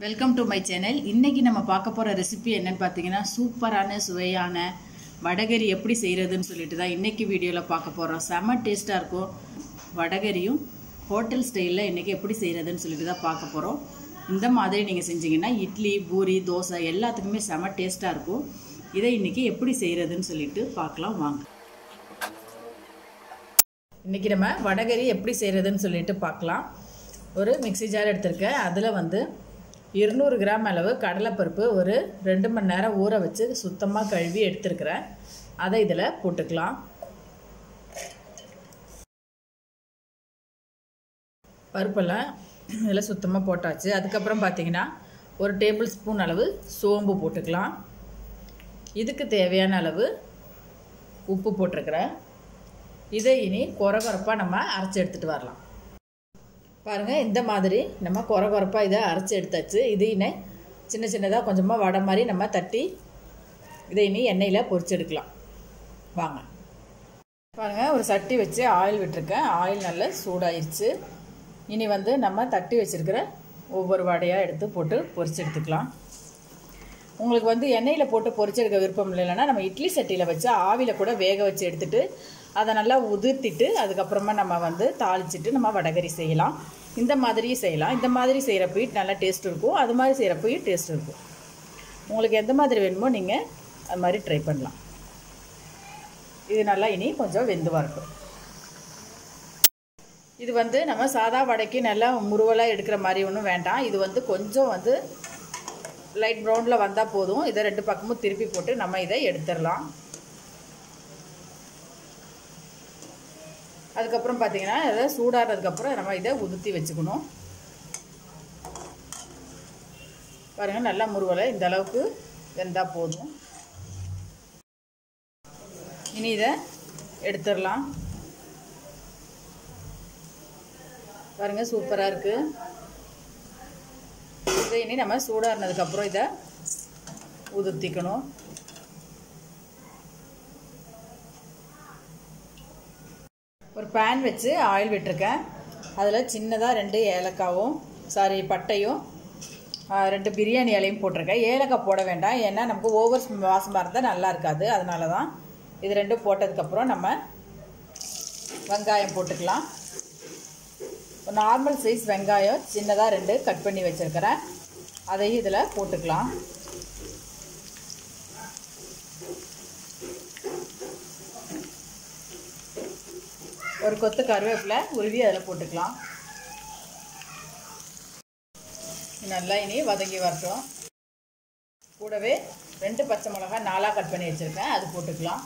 Welcome to my channel இன்னைக்கு நம்ம பார்க்க போகிற ரெசிபி என்னன்னு பார்த்தீங்கன்னா சூப்பரான சுவையான வடகரி எப்படி செய்கிறதுன்னு சொல்லிட்டு தான் இன்னைக்கு வீடியோவில் பார்க்க போகிறோம் செம டேஸ்ட்டாக இருக்கும். வடகரியும் ஹோட்டல் ஸ்டைலில் இன்றைக்கி எப்படி செய்கிறதுன்னு சொல்லிட்டு தான் பார்க்க போகிறோம் இந்த மாதிரி நீங்கள் செஞ்சீங்கன்னா இட்லி பூரி தோசை எல்லாத்துக்குமே செம டேஸ்ட்டாக இருக்கும். இதை இன்றைக்கி எப்படி செய்கிறதுன்னு சொல்லிட்டு பார்க்கலாம் வாங்க. இன்றைக்கி நம்ம வடகரி எப்படி செய்கிறதுன்னு சொல்லிட்டு பார்க்கலாம். ஒரு மிக்ஸி ஜார் எடுத்திருக்கேன். அதில் வந்து இருநூறு கிராம் அளவு கடலைப்பருப்பு ஒரு ரெண்டு மணி நேரம் ஊற வச்சு சுத்தமாக கழுவி எடுத்துருக்கிறேன். அதை இதில் போட்டுக்கலாம். பருப்பெல்லாம் இதில் சுத்தமாக போட்டாச்சு. அதுக்கப்புறம் பார்த்தீங்கன்னா ஒரு டேபிள் ஸ்பூன் அளவு சோம்பு போட்டுக்கலாம். இதுக்கு தேவையான அளவு உப்பு போட்டிருக்கிறேன். இதை இனி குறை குறைப்பாக நம்ம அரைச்சி எடுத்துகிட்டு வரலாம். பாருங்கள் இந்த மாதிரி நம்ம குறை குறைப்பாக இதை அரைச்சி எடுத்தாச்சு. இது இனி சின்ன சின்னதாக கொஞ்சமாக வடை மாதிரி நம்ம தட்டி இதை இனி எண்ணெயில் பொரிச்சு எடுக்கலாம். வாங்க. பாருங்கள் ஒரு சட்டி வச்சு ஆயில் விட்டுருக்கேன். ஆயில் நல்லா சூடாயிருச்சு. இனி வந்து நம்ம தட்டி வச்சுருக்கிற ஒவ்வொரு வடையாக எடுத்து போட்டு பொரிச்சு எடுத்துக்கலாம். உங்களுக்கு வந்து எண்ணெயில் போட்டு பொரிச்செடுக்க விருப்பம் இல்லைன்னா நம்ம இட்லி சட்டியில் வச்சு ஆவியில் கூட வேக வச்சு எடுத்துகிட்டு அதை நல்லா உதிர்த்திட்டு அதுக்கப்புறமா நம்ம வந்து தாளிச்சிட்டு நம்ம வடகரி செய்யலாம். இந்த மாதிரியும் செய்யலாம். இந்த மாதிரி செய்கிறப்பையும் நல்லா டேஸ்ட் இருக்கும். அது மாதிரி செய்கிறப்பையும் டேஸ்ட் இருக்கும். உங்களுக்கு எந்த மாதிரி வேணுமோ நீங்கள் அது மாதிரி ட்ரை பண்ணலாம். இது நல்லா இனி கொஞ்சம் வெந்து வரட்டும் இது வந்து நம்ம சாதா வடைக்கு நல்லா முருவலாக எடுக்கிற மாதிரி ஒன்றும் வேண்டாம். இது வந்து கொஞ்சம் வந்து லைட் ப்ரௌனில் வந்தால் போதும். இதை ரெண்டு பக்கமும் திருப்பி போட்டு நம்ம இதை எடுத்துடலாம். அதுக்கப்புறம் பார்த்தீங்கன்னா இதை சூடாடுறதுக்கப்புறம் நம்ம இதை உதுத்தி வச்சுக்கணும். பாருங்கள் நல்லா முருவலை இந்த அளவுக்கு வெந்தால் போதும். இனி இதை எடுத்துடலாம். பாருங்கள் சூப்பராக இருக்குது இதை இனி நம்ம சூடாடுனதுக்கப்புறம் இதை உதுத்திக்கணும். பேன் வச்சு ஆயில் விட்டுருக்கேன். அதில் சின்னதாக ரெண்டு ஏலக்காவும் சாரி பட்டையும் ரெண்டு பிரியாணி இலையும் போட்டிருக்கேன். ஏலக்காய் போட வேண்டாம். ஏன்னா நமக்கு ஓவர் வாசமாக இருந்தால் நல்லா இருக்காது. அதனால தான் இது ரெண்டும் போட்டதுக்கப்புறம் நம்ம வெங்காயம் போட்டுக்கலாம். நார்மல் சைஸ் வெங்காயம் சின்னதாக ரெண்டு கட் பண்ணி வச்சுருக்கிறேன். அதையும் இதில் போட்டுக்கலாம். ஒரு கொத்து கருவேப்பிலை உருவி அதில் போட்டுக்கலாம். நல்லா இனி வதங்கி வரட்டும். கூடவே ரெண்டு பச்சை மிளகாய் நாலாக கட் பண்ணி வச்சுருக்கேன். அது போட்டுக்கலாம்.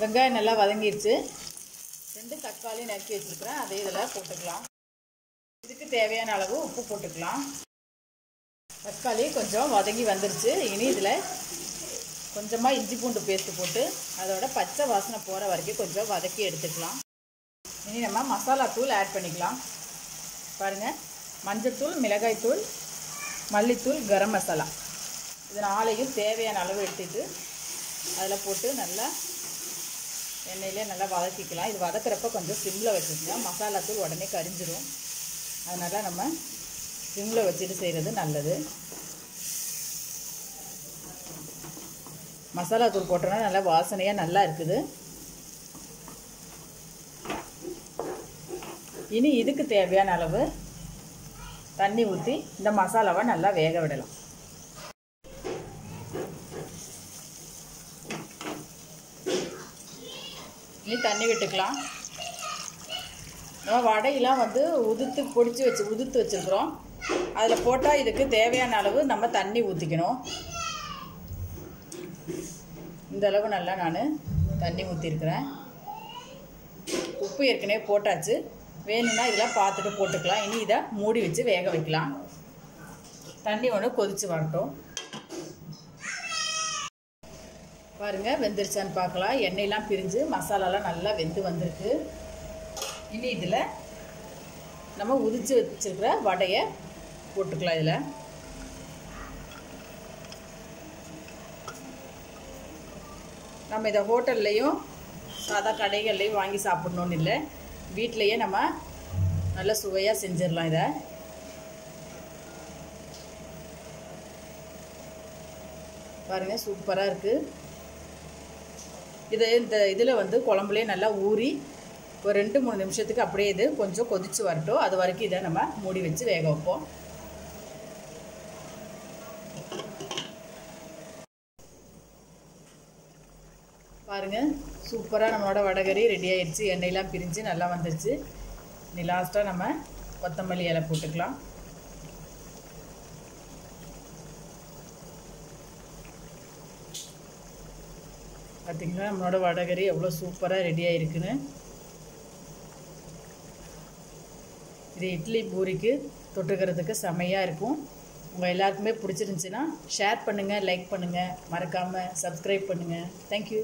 வெங்காயம் நல்லா வதங்கிடுச்சு. ரெண்டு தக்காளி நறுக்கி வச்சுருக்கிறேன். அதே இதில் போட்டுக்கலாம். இதுக்கு தேவையான அளவு உப்பு போட்டுக்கலாம். தக்காளி கொஞ்சம் வதங்கி வந்துருச்சு. இனி இதில் கொஞ்சமாக இஞ்சி பூண்டு பேஸ்ட்டு போட்டு அதோட பச்சை வாசனை போகிற வரைக்கும் கொஞ்சம் வதக்கி எடுத்துக்கலாம். இனி நம்ம மசாலா தூள் ஆட் பண்ணிக்கலாம். பாருங்கள் மஞ்சத்தூள் மிளகாய்த்தூள் மல்லித்தூள் கரம் மசாலா. இது நாளையும் தேவையான அளவு எடுத்துட்டு அதில் போட்டு நல்லா எண்ணெயிலே நல்லா வதக்கிக்கலாம். இது வதக்கிறப்ப கொஞ்சம் சிம்மில் வச்சுக்கோங்க மசாலா தூள் உடனே கரிஞ்சிரும். அதனால் நம்ம சிம்மில் வச்சுட்டு செய்கிறது நல்லது. மசாலா தூள் போட்டோன்னா நல்லா வாசனையாக நல்லா இருக்குது. இனி இதுக்கு தேவையான அளவு தண்ணி ஊற்றி இந்த மசாலாவை நல்லா வேக விடலாம். இனி தண்ணி விட்டுக்கலாம். நம்ம வடையெல்லாம் வந்து உதுத்து பொடிச்சு வச்சு உதுத்து வச்சுருக்குறோம். அதில் போட்டால் இதுக்கு தேவையான அளவு நம்ம தண்ணி ஊற்றிக்கணும் இந்த அளவு நல்லா நான் தண்ணி ஊற்றிருக்கிறேன் உப்பு ஏற்கனவே போட்டாச்சு. வேணும்னா இதெல்லாம் பார்த்துட்டு போட்டுக்கலாம். இனி இதை மூடி வச்சு வேக வைக்கலாம். தண்ணி ஒன்று கொதித்து வரட்டும். பாருங்கள் வெந்துருச்சான்னு பார்க்கலாம். எண்ணெயெலாம் பிரிஞ்சு மசாலாலாம் நல்லா வெந்து வந்திருக்கு. இனி இதில் நம்ம உதிச்சு வச்சுருக்கிற வடையை போட்டுக்கலாம் இதில். நம்ம இதை ஹோட்டல்லையும் சாதா கடைகள்லையும் வாங்கி சாப்பிட்ணுன்னு இல்லை. வீட்டிலையே நம்ம நல்லா சுவையாக செஞ்சிடலாம் இதை. பாருங்கள் சூப்பராக இருக்குது இது இந்த இதில் வந்து குழம்புலேயே நல்லா ஊறி ஒரு ரெண்டு மூணு நிமிஷத்துக்கு அப்படியே இது கொஞ்சம் கொதித்து வரட்டும். அது வரைக்கும் இதை நம்ம மூடி வச்சு வேக வைப்போம். பாருங்கள் சூப்பராக நம்மளோட வடகறி ரெடி ஆயிடுச்சு. எண்ணெயெலாம் பிரிஞ்சு நல்லா வந்துடுச்சு இனி லாஸ்ட்டாக நம்ம கொத்தமல்லி இலை போட்டுக்கலாம். பார்த்திங்களா நம்மளோட வடகறி எவ்வளோ சூப்பராக ரெடி ஆகிருக்குன்னு இது இட்லி பூரிக்கு தொட்டுக்கிறதுக்கு செமையாக இருக்கும். உங்கள் எல்லாருக்குமே பிடிச்சிருந்துச்சின்னா ஷேர் பண்ணுங்கள் லைக் பண்ணுங்கள் மறக்காமல் சப்ஸ்கிரைப் பண்ணுங்கள் தேங்க்யூ